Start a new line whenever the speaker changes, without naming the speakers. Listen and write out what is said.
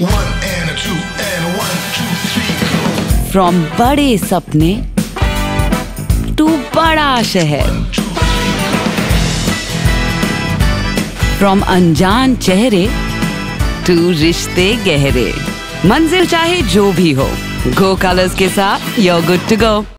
One and a two and a one, two, three, go.
From बड़े सपने to बड़ा शहर। फ्रॉम अनजान चेहरे टू रिश्ते गहरे। मंजिल चाहे जो भी हो गो कलर्स के साथ योर गुड टू गो